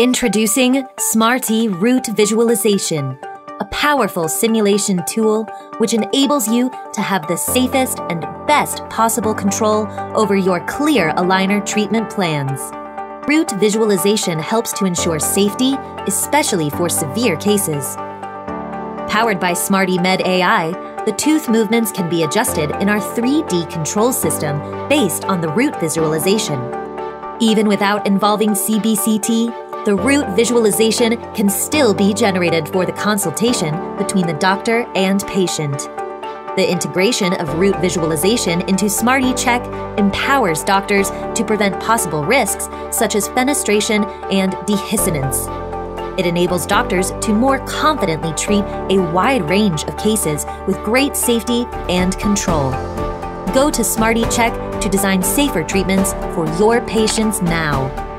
Introducing Smartee Root Visualization, a powerful simulation tool which enables you to have the safest and best possible control over your clear aligner treatment plans. Root visualization helps to ensure safety, especially for severe cases. Powered by Smartee Med AI, the tooth movements can be adjusted in our 3D control system based on the root visualization. Even without involving CBCT, the root visualization can still be generated for the consultation between the doctor and patient. The integration of root visualization into Smartee Check empowers doctors to prevent possible risks such as fenestration and dehiscence. It enables doctors to more confidently treat a wide range of cases with great safety and control. Go to Smartee Check to design safer treatments for your patients now.